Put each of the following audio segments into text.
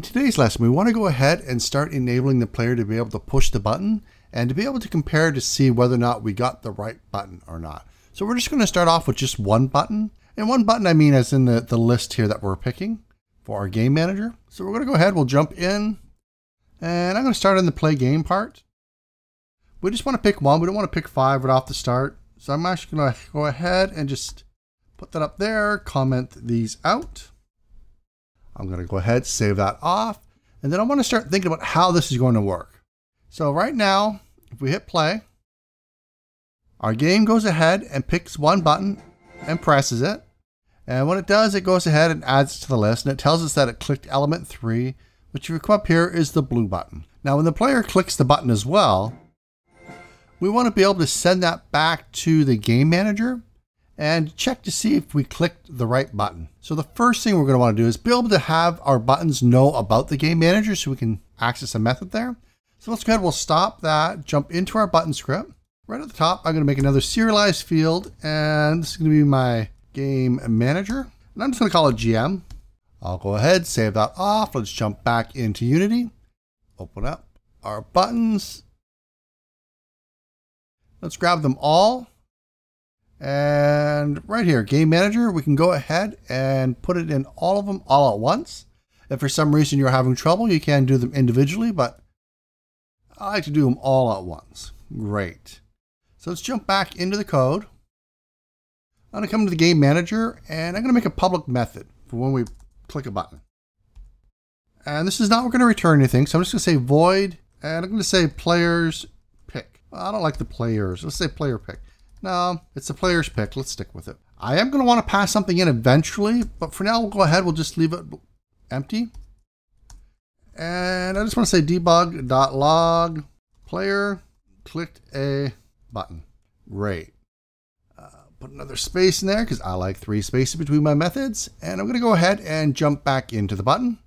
In today's lesson, we want to go ahead and start enabling the player to be able to push the button and to be able to compare to see whether or not we got the right button or not. So we're just going to start off with just one button. And one button I mean as in the, the list here that we're picking for our game manager. So we're going to go ahead, we'll jump in, and I'm going to start in the play game part. We just want to pick one. We don't want to pick five right off the start. So I'm actually going to go ahead and just put that up there, comment these out. I'm going to go ahead, save that off, and then I want to start thinking about how this is going to work. So right now, if we hit play, our game goes ahead and picks one button and presses it. And when it does, it goes ahead and adds it to the list, and it tells us that it clicked element 3, which if you come up here is the blue button. Now when the player clicks the button as well, we want to be able to send that back to the game manager and check to see if we clicked the right button. So the first thing we're going to want to do is be able to have our buttons know about the game manager so we can access a method there. So let's go ahead, we'll stop that, jump into our button script. Right at the top, I'm going to make another serialized field, and this is going to be my game manager. And I'm just going to call it GM. I'll go ahead, save that off. Let's jump back into Unity. Open up our buttons. Let's grab them all and right here, Game Manager, we can go ahead and put it in all of them all at once. If for some reason you're having trouble, you can do them individually, but I like to do them all at once. Great. So let's jump back into the code. I'm going to come to the Game Manager, and I'm going to make a public method for when we click a button. And this is not going to return anything, so I'm just going to say void, and I'm going to say players pick. I don't like the players. Let's say player pick. No, it's the player's pick. Let's stick with it. I am going to want to pass something in eventually, but for now we'll go ahead. We'll just leave it empty. And I just want to say debug.log player clicked a button. Great. Uh, put another space in there because I like three spaces between my methods. And I'm going to go ahead and jump back into the button.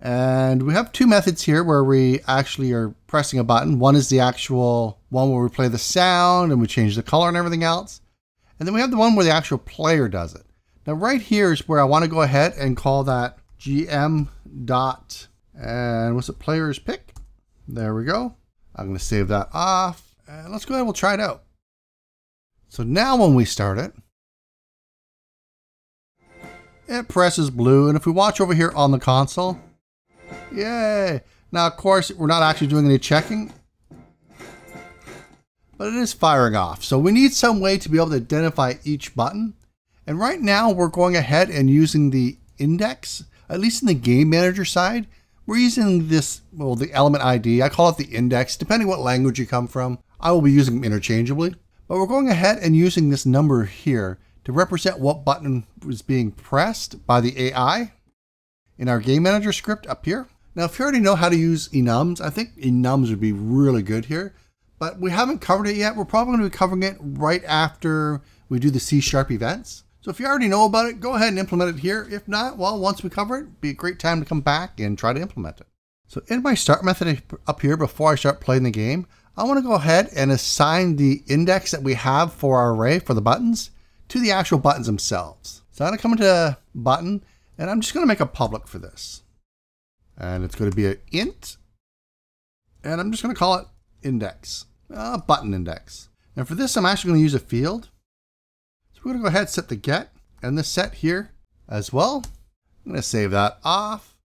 And we have two methods here where we actually are pressing a button. One is the actual one where we play the sound and we change the color and everything else. And then we have the one where the actual player does it. Now right here is where I want to go ahead and call that GM dot and what's it player's pick. There we go. I'm going to save that off and let's go ahead and we'll try it out. So now when we start it, it presses blue. And if we watch over here on the console, Yay! Now, of course, we're not actually doing any checking, but it is firing off. So we need some way to be able to identify each button. And right now we're going ahead and using the index, at least in the game manager side, we're using this, well, the element ID. I call it the index, depending what language you come from. I will be using them interchangeably. But we're going ahead and using this number here to represent what button was being pressed by the AI in our game manager script up here. Now, if you already know how to use enums, I think enums would be really good here, but we haven't covered it yet. We're probably going to be covering it right after we do the C Sharp events. So if you already know about it, go ahead and implement it here. If not, well, once we cover it, be a great time to come back and try to implement it. So in my start method up here, before I start playing the game, I want to go ahead and assign the index that we have for our array for the buttons to the actual buttons themselves. So I'm going to come into button and I'm just going to make a public for this. And it's going to be an int. And I'm just going to call it index, button index. And for this, I'm actually going to use a field. So we're going to go ahead and set the get and the set here as well. I'm going to save that off.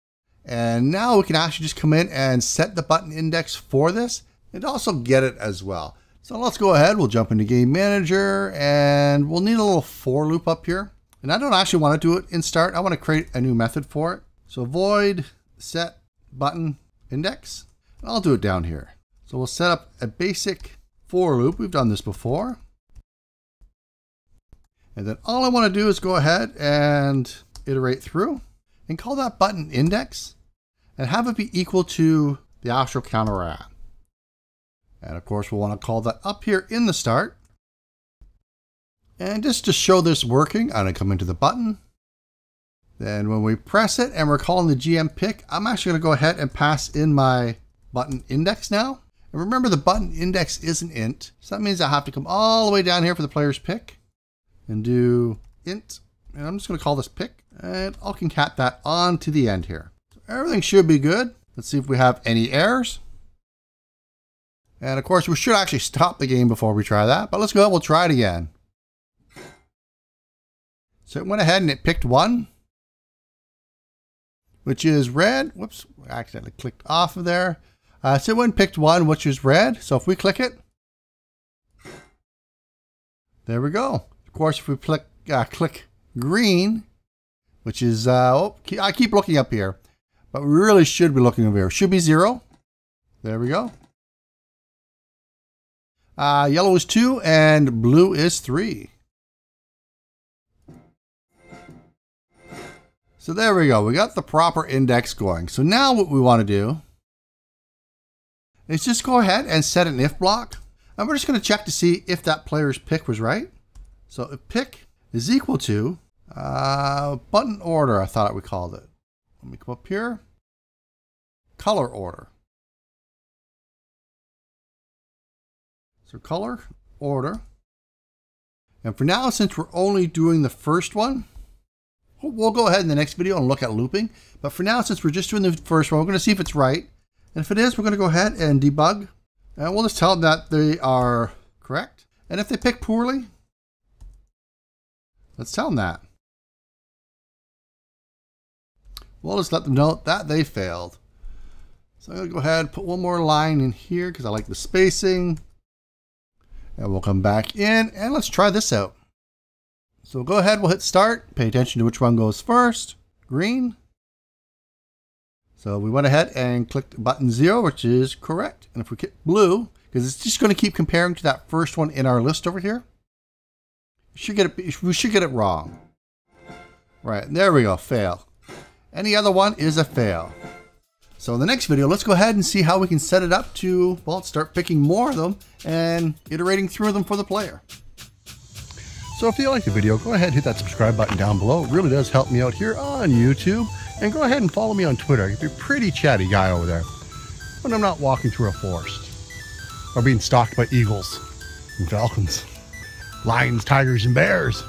And now we can actually just come in and set the button index for this and also get it as well. So let's go ahead. We'll jump into Game Manager and we'll need a little for loop up here. And I don't actually want to do it in start. I want to create a new method for it. So void set button index. I'll do it down here. So we'll set up a basic for loop. We've done this before. And then all I want to do is go ahead and iterate through and call that button index and have it be equal to the actual counter at. And of course, we'll want to call that up here in the start. And just to show this working, I'm going to come into the button. Then when we press it and we're calling the GM pick, I'm actually going to go ahead and pass in my button index now. And remember the button index is an int. So that means I have to come all the way down here for the player's pick and do int. And I'm just going to call this pick and I'll concat that on to the end here. So Everything should be good. Let's see if we have any errors. And of course, we should actually stop the game before we try that. But let's go, ahead, we'll try it again. So it went ahead and it picked one, which is red. Whoops, I accidentally clicked off of there. Uh, so and picked one, which is red. So if we click it, there we go. Of course, if we click, uh, click green, which is, uh, oh, I keep looking up here, but we really should be looking over here. Should be zero. There we go. Uh, yellow is two and blue is three. So there we go. We got the proper index going. So now what we want to do is just go ahead and set an if block. And we're just going to check to see if that player's pick was right. So if pick is equal to uh, button order, I thought we called it. Let me come up here. Color order. So color, order. And for now, since we're only doing the first one, we'll go ahead in the next video and look at looping. But for now, since we're just doing the first one, we're going to see if it's right. And if it is, we're going to go ahead and debug. And we'll just tell them that they are correct. And if they pick poorly, let's tell them that. We'll just let them know that they failed. So I'm going to go ahead and put one more line in here because I like the spacing. And we'll come back in and let's try this out. So we'll go ahead, we'll hit start. Pay attention to which one goes first. Green. So we went ahead and clicked button zero, which is correct. And if we hit blue, because it's just going to keep comparing to that first one in our list over here, we should get it, we should get it wrong. Right, there we go, fail. Any other one is a fail. So in the next video, let's go ahead and see how we can set it up to, well, start picking more of them and iterating through them for the player. So if you like the video, go ahead and hit that subscribe button down below. It really does help me out here on YouTube. And go ahead and follow me on Twitter. Can be a pretty chatty guy over there when I'm not walking through a forest or being stalked by eagles and falcons, lions, tigers, and bears.